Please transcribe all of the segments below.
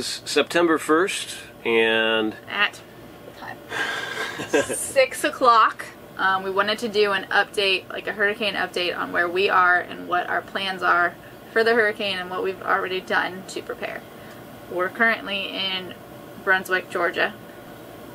is September 1st, and at six o'clock. Um, we wanted to do an update, like a hurricane update, on where we are and what our plans are for the hurricane and what we've already done to prepare. We're currently in Brunswick, Georgia,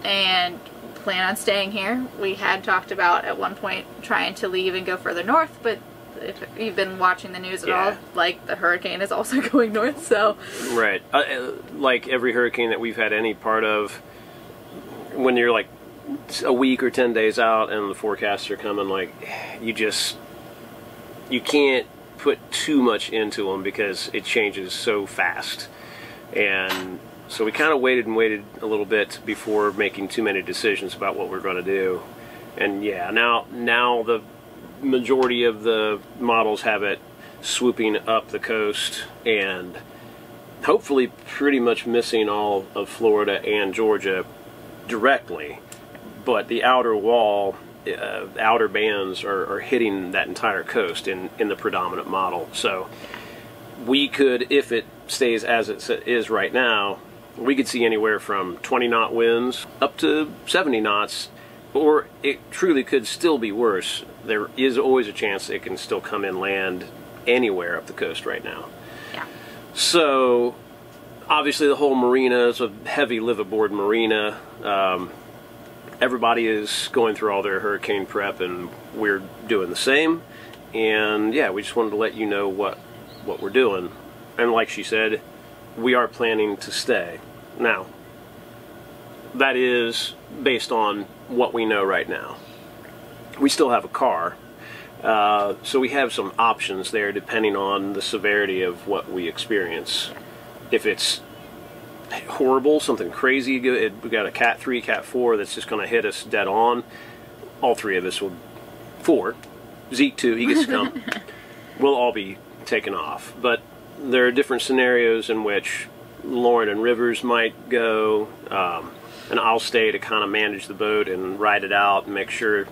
and plan on staying here. We had talked about at one point trying to leave and go further north, but if you've been watching the news at Yeah. all, like the hurricane is also going north, so right, uh, uh, like every hurricane that we've had any part of, when you're like a week or 10 days out and the forecasts are coming, like, you just, you can't put too much into them because it changes so fast. And so we kind of waited and waited a little bit before making too many decisions about what we're going to do. And yeah, now now the majority of the models have it swooping up the coast and hopefully pretty much missing all of Florida and Georgia directly. But the outer wall, uh, outer bands are, are hitting that entire coast in, in the predominant model. So we could, if it stays as it is right now, we could see anywhere from 20 knot winds up to 70 knots, or it truly could still be worse. There is always a chance it can still come in land anywhere up the coast right now. yeah. So, obviously, the whole marina is a heavy live aboard marina. Um, everybody is going through all their hurricane prep, and we're doing the same. And yeah, we just wanted to let you know what what we're doing. And like she said, we are planning to stay. Now, that is based on what we know right now. We still have a car, uh, so we have some options there depending on the severity of what we experience. If it's horrible, something crazy, it- we got a Cat 3, Cat 4 that's just going to hit us dead on, all three of us will, four, Zeke too, he gets to come, we'll all be taken off. But there are different scenarios in which Lauren and Rivers might go, um, and I'll stay to kind of manage the boat and ride it out and make sure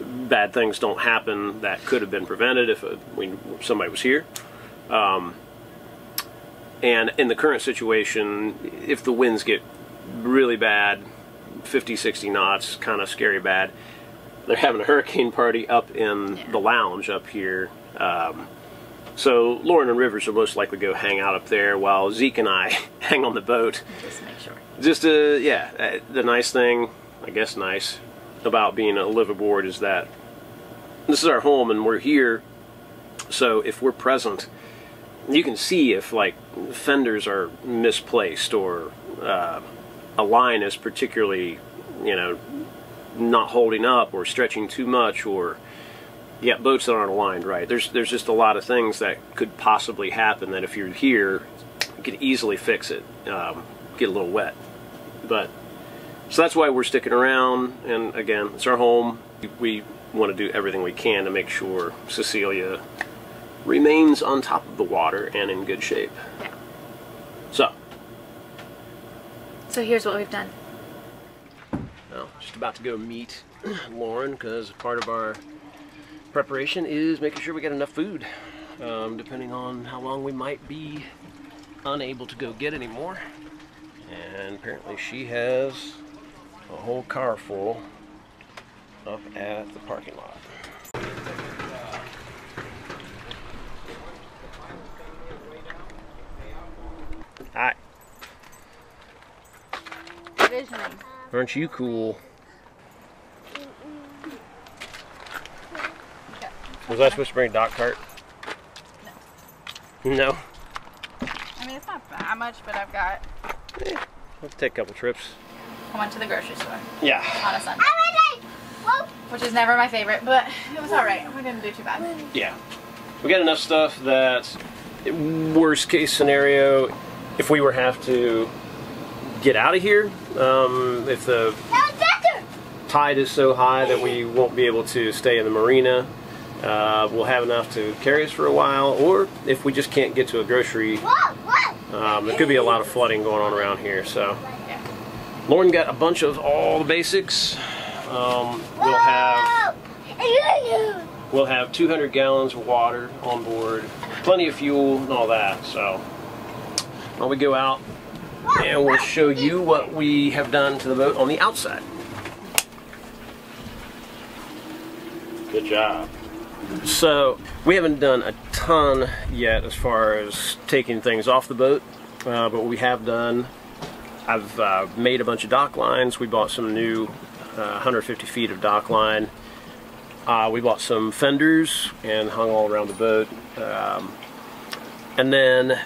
bad things don't happen that could have been prevented if uh we, somebody was here. Um, and in the current situation, if the winds get really bad, 50, 60 knots, kind of scary bad, they're having a hurricane party up in Yeah. the lounge up here. Um, so Lauren and Rivers will most likely go hang out up there while Zeke and I hang on the boat. Just make sure. Just uh, yeah, uh, the nice thing, I guess, nice about being a live aboard is that this is our home and we're here. So if we're present, you can see if like fenders are misplaced or uh, a line is particularly, you know, not holding up or stretching too much or yeah, boats that aren't aligned right. There's there's just a lot of things that could possibly happen that if you're here, you could easily fix it. Um, get a little wet, but so that's why we're sticking around. And again, it's our home. We want to do everything we can to make sure Cecilia remains on top of the water and in good shape. Yeah. So, So here's what we've done. well, just about to go meet Lauren because part of our preparation is making sure we get enough food, um, depending on how long we might be unable to go get any more. And apparently, she has a whole car full up at the parking lot. Hi, Visioning. aren't you cool? Was I supposed to bring a dock cart? No. I mean, it's not that much, but I've got. Eh. Let's take a couple trips. I went to the grocery store Yeah. on a Sunday, which is never my favorite, but it was all right. We didn't do too bad. Yeah. We got enough stuff that, worst case scenario, if we were have to get out of here, um, if the tide is so high that we won't be able to stay in the marina, uh, we'll have enough to carry us for a while. Or if we just can't get to a grocery, um, there could be a lot of flooding going on around here. So. Lauren got a bunch of all the basics. Um, we'll have We'll have 200 gallons of water on board, plenty of fuel and all that. So when we go out, and we'll show you what we have done to the boat on the outside. Good job. So we haven't done a ton yet as far as taking things off the boat, uh, but we have done. I've uh, made a bunch of dock lines. We bought some new uh, 150 feet of dock line. Uh, we bought some fenders and hung all around the boat. Um, and then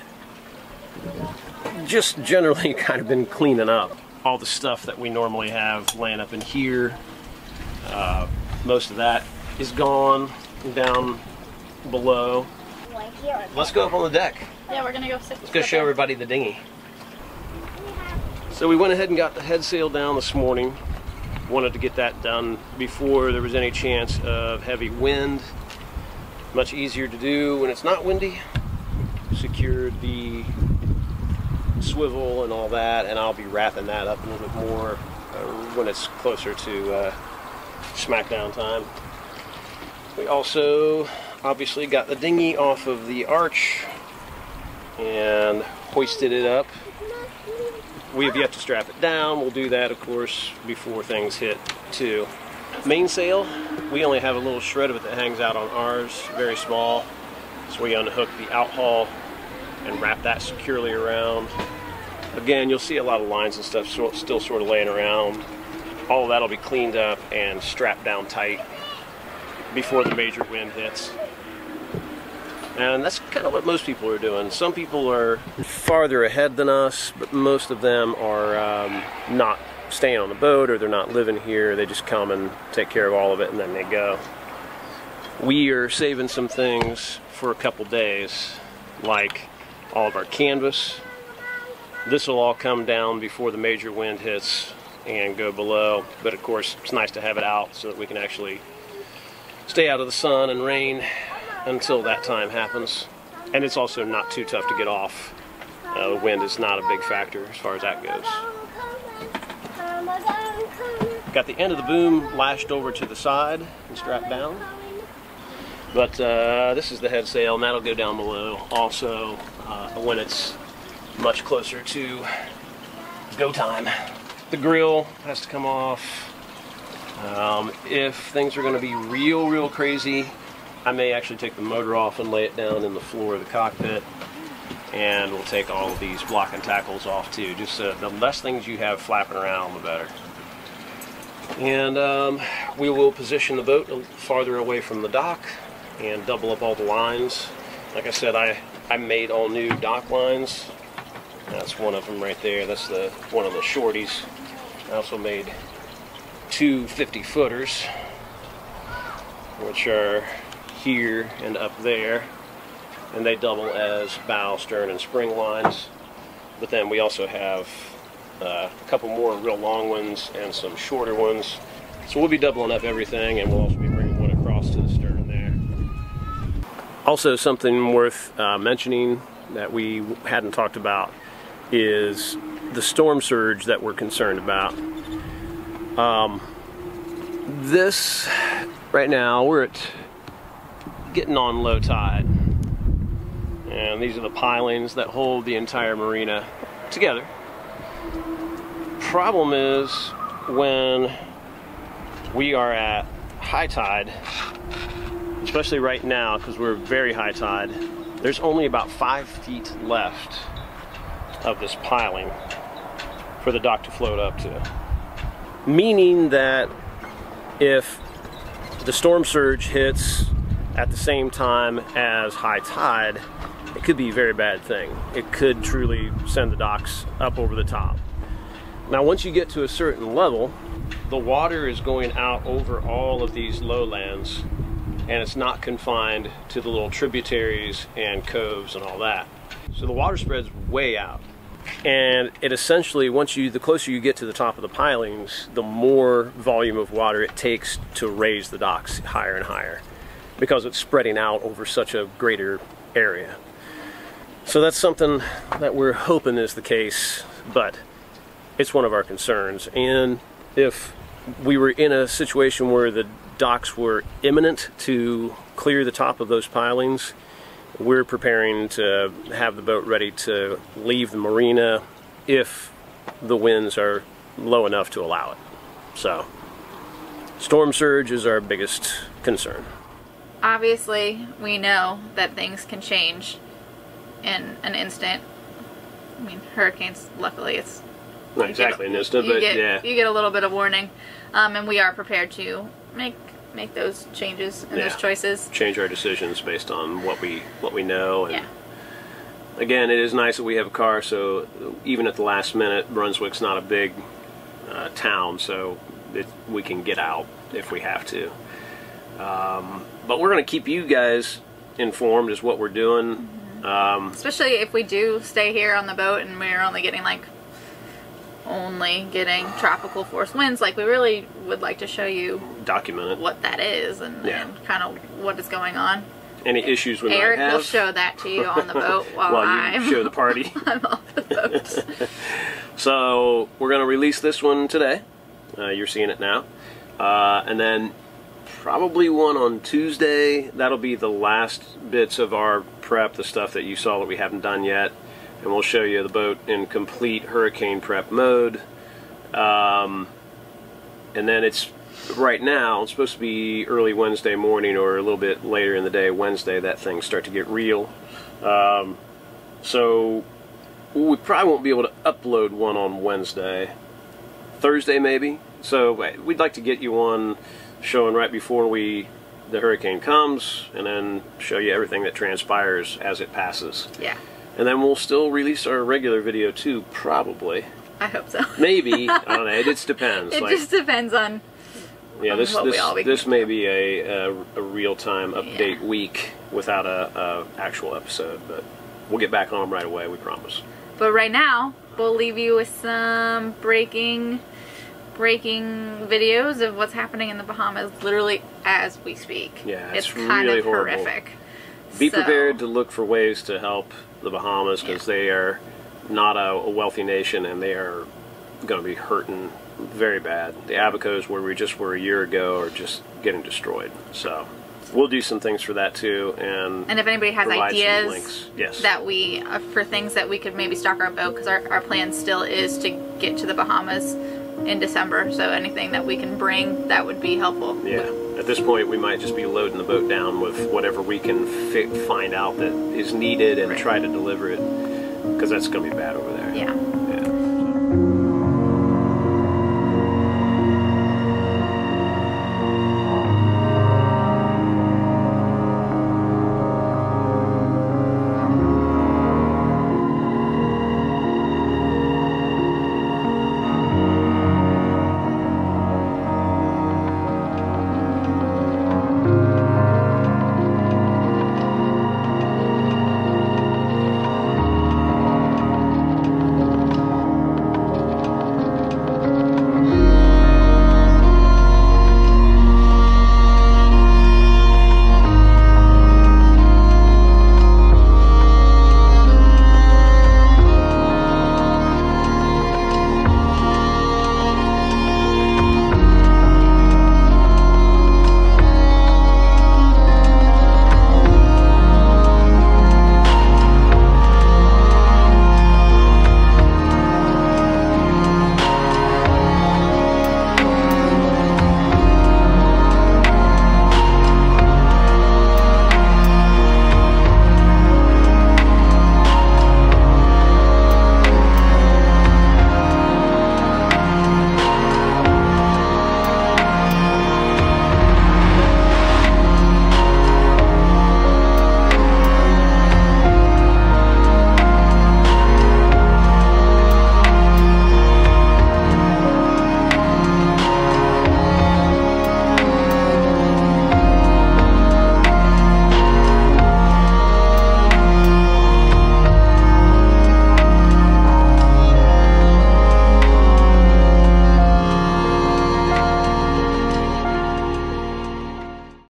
just generally kind of been cleaning up all the stuff that we normally have laying up in here. Uh, most of that is gone down below. Let's go up on the deck. Yeah, we're gonna go sit. Let's go show everybody the dinghy. So we went ahead and got the head sail down this morning. Wanted to get that done before there was any chance of heavy wind. Much easier to do when it's not windy. Secured the swivel and all that, and I'll be wrapping that up a little bit more uh, when it's closer to uh, smackdown time. We also obviously got the dinghy off of the arch and hoisted it up. We have yet to strap it down. We'll do that, of course, before things hit too. Mainsail, we only have a little shred of it that hangs out on ours, very small. So we unhook the outhaul and wrap that securely around. Again, you'll see a lot of lines and stuff still sort of laying around. All of that'll be cleaned up and strapped down tight before the major wind hits. And that's kind of what most people are doing. Some people are farther ahead than us, but most of them are um, not staying on the boat or they're not living here. They just come and take care of all of it and then they go. We are saving some things for a couple days, like all of our canvas. This will all come down before the major wind hits and go below. But of course, it's nice to have it out so that we can actually stay out of the sun and rain until that time happens. And it's also not too tough to get off. Uh, the wind is not a big factor as far as that goes. Got the end of the boom lashed over to the side and strapped down. But uh, this is the head sail, and that'll go down below also uh, when it's much closer to go time. The grill has to come off. Um, if things are going to be real, real crazy, I may actually take the motor off and lay it down in the floor of the cockpit. And we'll take all of these blocking tackles off too. Just uh, the less things you have flapping around, the better. And um, we will position the boat farther away from the dock and double up all the lines. Like I said, I, I made all new dock lines. That's one of them right there. That's the one of the shorties. I also made two 50 footers, which are here and up there, and they double as bow, stern, and spring lines. But then we also have uh, a couple more real long ones and some shorter ones. So we'll be doubling up everything, and we'll also be bringing one across to the stern there. Also, something worth uh, mentioning that we hadn't talked about is the storm surge that we're concerned about. Um, this, right now, we're at getting on low tide. And these are the pilings that hold the entire marina together. Problem is when we are at high tide, especially right now because we're very high tide, there's only about five feet left of this piling for the dock to float up to. Meaning that if the storm surge hits at the same time as high tide, it could be a very bad thing. It could truly send the docks up over the top. Now, once you get to a certain level, the water is going out over all of these lowlands and it's not confined to the little tributaries and coves and all that. So the water spreads way out and it essentially once you the closer you get to the top of the pilings the more volume of water it takes to raise the docks higher and higher because it's spreading out over such a greater area. So that's something that we're hoping is the case but it's one of our concerns. And if we were in a situation where the docks were imminent to clear the top of those pilings we're preparing to have the boat ready to leave the marina if the winds are low enough to allow it. So, storm surge is our biggest concern. Obviously, we know that things can change in an instant. I mean, hurricanes, luckily, it's Not exactly an you instant, but get, yeah. you get a little bit of warning, um, and we are prepared to make make those changes and Yeah. those choices. change our decisions based on what we what we know and Yeah. again it is nice that we have a car so even at the last minute brunswick's not a big uh, town so it, we can get out if we have to um, but we're going to keep you guys informed as what we're doing um, Especially if we do stay here on the boat and we're only getting like only getting tropical force winds. Like we really would like to show you document it what that is and, Yeah. and kind of what is going on. any issues we Eric might have will show that to you on the boat while, while I'm, show the party I'm off the boat. So we're going to release this one today. Uh, you're seeing it now, uh, and then probably one on Tuesday. That'll be the last bits of our prep, the stuff that you saw that we haven't done yet, and we'll show you the boat in complete hurricane prep mode. Um, and then it's right now. It's supposed to be early Wednesday morning or a little bit later in the day, Wednesday. That things start to get real. Um, so we probably won't be able to upload one on Wednesday. Thursday maybe. So we'd like to get you one showing right before we the hurricane comes and then show you everything that transpires as it passes. yeah, And then we'll still release our regular video too, probably. I hope so. Maybe. I don't know. It just depends. It like just depends on yeah, on this this this may be a, a, a real time update Yeah. week without a, a actual episode, but we'll get back on them right away. We promise. But right now, we'll leave you with some breaking breaking videos of what's happening in the Bahamas literally as we speak. Yeah, it's kind really of horrible. horrific. Be So, prepared to look for ways to help the Bahamas because they are not a, a wealthy nation and they are going to be hurting very bad. The Abacos, where we just were a year ago, are just getting destroyed. So we'll do some things for that too. And, And if anybody has ideas. Yes. that we uh, for things that we could maybe stock our boat because our, our plan still is to get to the Bahamas in December. So anything that we can bring that would be helpful. yeah. At this point, we might just be loading the boat down with whatever we can fi- find out that is needed and Right. try to deliver it because that's going to be bad over there. Yeah.